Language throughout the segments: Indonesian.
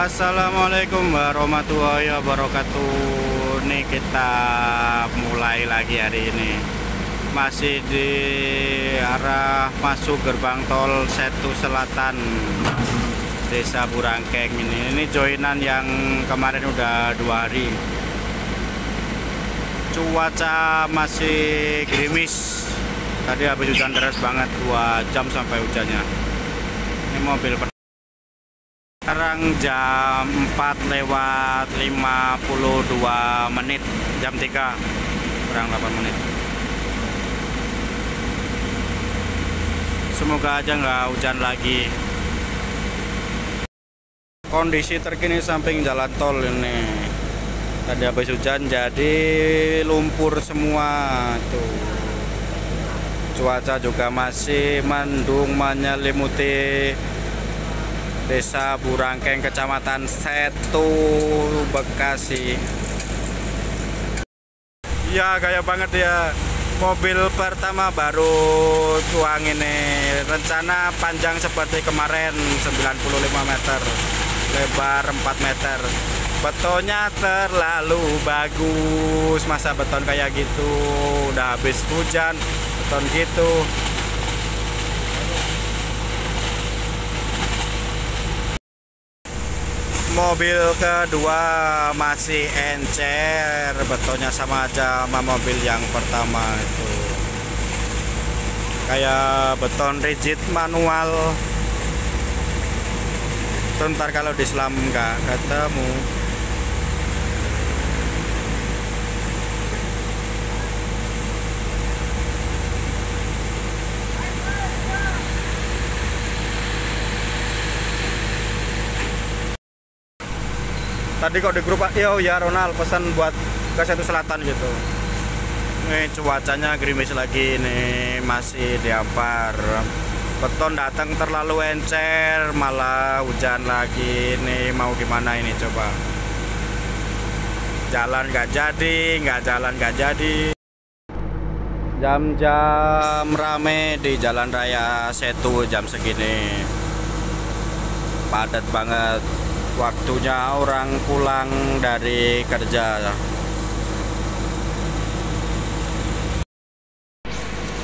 Assalamualaikum warahmatullahi wabarakatuh. Ini kita mulai lagi hari ini. Masih di arah masuk gerbang tol Setu Selatan Desa Burangkeng ini. Ini joinan yang kemarin udah dua hari. Cuaca masih gerimis. Tadi habis hujan deras banget 2 jam sampai hujannya. Ini mobil sekarang jam 4 lewat 52 menit. Jam 3 kurang 8 menit. Semoga aja nggak hujan lagi. Kondisi terkini samping jalan tol ini. Tadi habis hujan jadi lumpur semua tuh. Cuaca juga masih mendung menyelimuti Desa Burangkeng, Kecamatan Setu, Bekasi. Ya, gaya banget ya. Mobil pertama baru tuang ini. Rencana panjang seperti kemarin 95 meter, lebar 4 meter. Betonnya terlalu bagus. Masa beton kayak gitu? Udah habis hujan, beton gitu. Mobil kedua masih encer betonnya sama aja sama mobil yang pertama itu. Kayak beton rigid manual. Ntar kalau di selam nggak ketemu tadi kok di grup yo ya Ronald pesan buat ke Setu Selatan gitu. Ini cuacanya gerimis lagi nih masih diampar beton datang terlalu encer malah hujan lagi. Nih mau gimana ini coba? Jalan nggak jadi nggak jalan nggak jadi. Jam-jam rame di jalan raya Setu jam segini. Padat banget waktunya orang pulang dari kerja.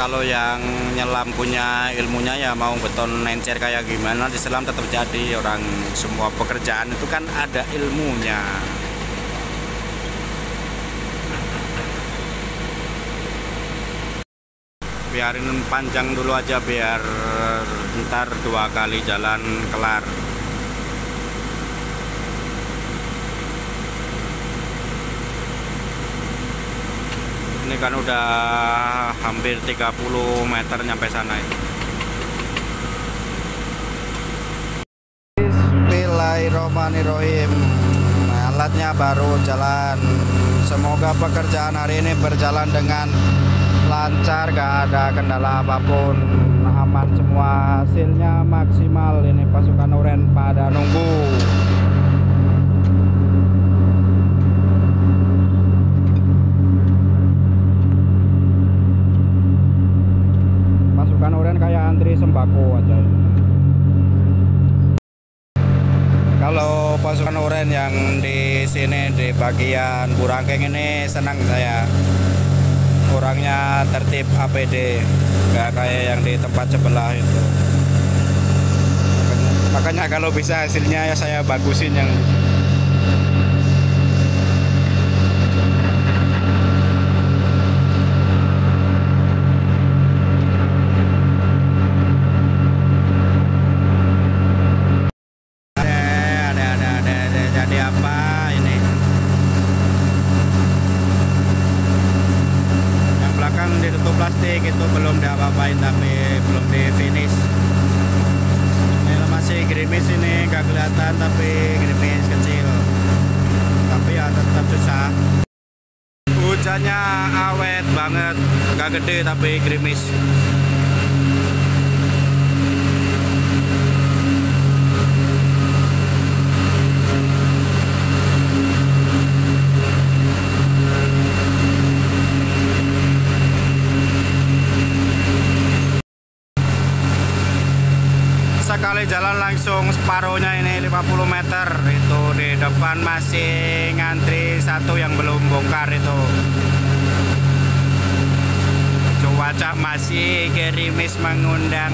Kalau yang nyelam punya ilmunya ya mau beton nencer kayak gimana diselam tetap jadi orang. Semua pekerjaan itu kan ada ilmunya. Biarin panjang dulu aja biar ntar dua kali jalan kelar ini kan udah hampir 30 meter nyampe sana itu. Bismillahirrahmanirrahim. Alatnya baru jalan. Semoga pekerjaan hari ini berjalan dengan lancar gak ada kendala apa pun. Aman semua hasilnya maksimal. Ini pasukan oren pada nunggu pasukan oren kayak antri sembako aja. Kalau pasukan oren yang di sini di bagian Burangkeng ini senang saya. Orangnya tertib APD nggak kayak yang di tempat sebelah itu. Makanya kalau bisa hasilnya ya saya bagusin yang jadi apa ini yang belakang ditutup plastik itu belum diapa-apain tapi belum di finish. Ini masih gerimis ini nggak kelihatan tapi gerimis kecil. Tapi ya tetap susah. Hujannya awet banget nggak gede tapi gerimis sekali jalan langsung separuhnya ini 50 meter. Itu di depan masih ngantri satu yang belum bongkar itu. Cuaca masih gerimis mengundang.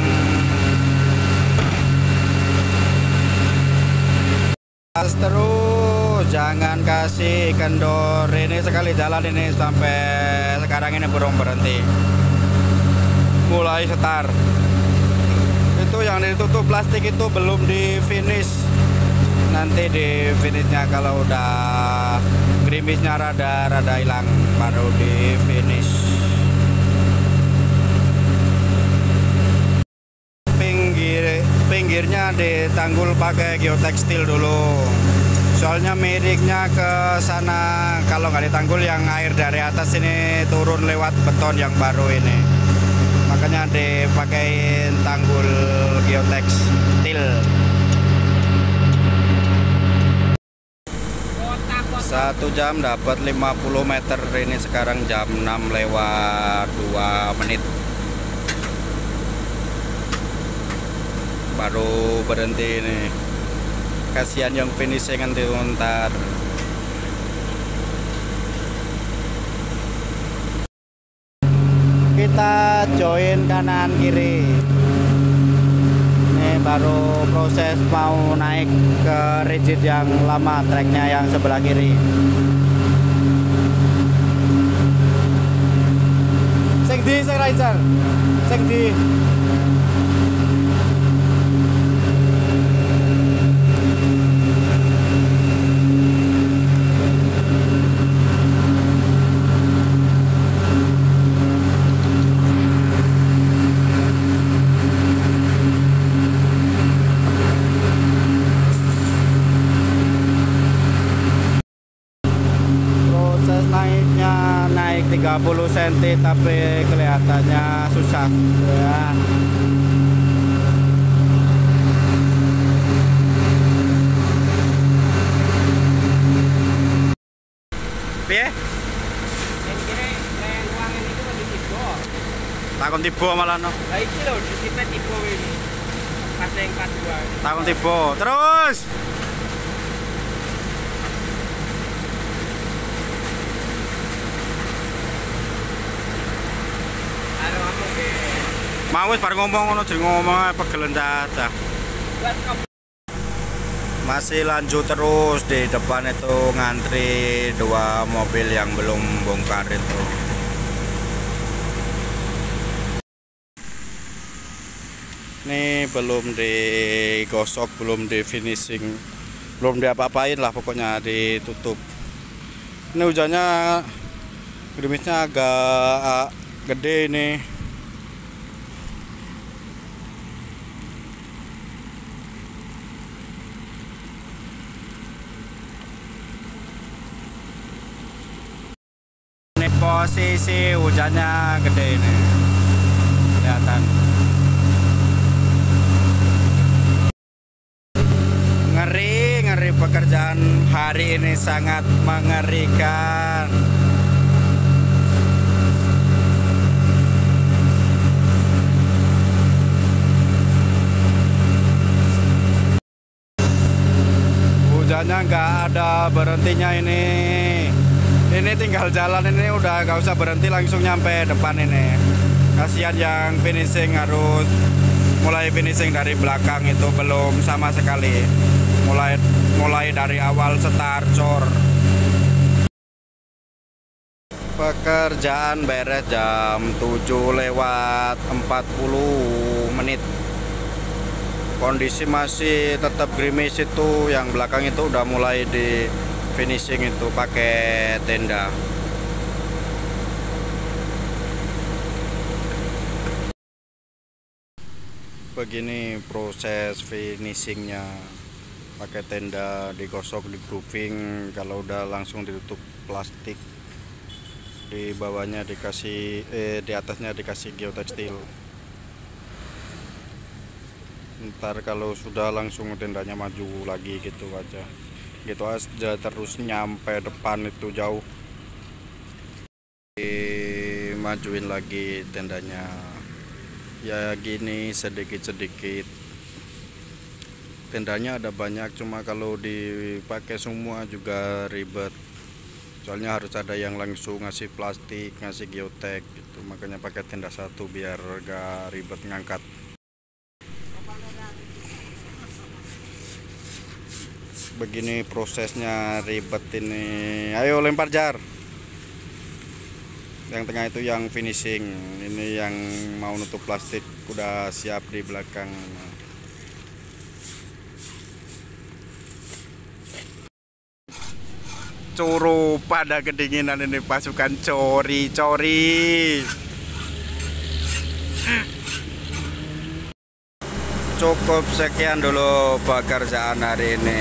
Terus jangan kasih kendor. Ini sekali jalan ini sampai sekarang ini belum berhenti. Mulai start itu yang ditutup plastik itu belum di finish. Nanti di finishnya kalau udah gerimisnya rada rada hilang baru di finish. Pinggir pinggirnya ditanggul pakai geotekstil dulu. Soalnya miringnya ke sana kalau nggak ditanggul yang air dari atas ini turun lewat beton yang baru ini makanya dipakai tanggul geotekstil satu jam dapat 50 meter ini sekarang jam 6 lewat 2 menit. Baru berhenti ini. Kasihan yang finishing nanti ntar kita join kanan kiri. Ini baru proses mau naik ke rigid yang lama treknya yang sebelah kiri. Sing di sing sing di 30 cm tapi kelihatannya susah. Ya. Piye? Takon tiba malah no. Lah iki lho disipe tipe ini. Pas yang kedua. takon tiba terus mau wis bar ngomong ngono jadi ngomong pegelen dadah masih lanjut terus di depan itu ngantri dua mobil yang belum bongkar itu. Ini belum digosok belum di finishing belum diapa-apain lah pokoknya ditutup. Ini hujannya gerimisnya agak gede ini Ini posisi hujannya gede ini. Kelihatan. Ngeri, ngeri pekerjaan hari ini sangat mengerikan. Hujannya nggak ada berhentinya ini ini tinggal jalan ini udah gak usah berhenti langsung nyampe depan ini. Kasihan yang finishing harus mulai finishing dari belakang itu belum sama sekali. Mulai mulai dari awal start cor. Pekerjaan beres jam 7 lewat 40 menit. Kondisi masih tetap gerimis itu yang belakang itu udah mulai di finishing itu pakai tenda. Begini proses finishingnya. Pakai tenda digosok di grouping kalau udah langsung ditutup plastik di bawahnya dikasih eh di atasnya dikasih geotekstil. Ntar kalau sudah langsung tendanya maju lagi gitu aja gitu aja terus nyampe depan itu jauh. Majuin lagi tendanya. Ya gini sedikit-sedikit. Tendanya ada banyak cuma kalau dipakai semua juga ribet. Soalnya harus ada yang langsung ngasih plastik ngasih geotek gitu. Makanya pakai tenda satu biar gak ribet ngangkat begini prosesnya ribet ini. Ayo lempar jar. Yang tengah itu yang finishing. Ini yang mau nutup plastik udah siap di belakang. Curu pada kedinginan ini pasukan cori cori. Cukup sekian dulu pekerjaan hari ini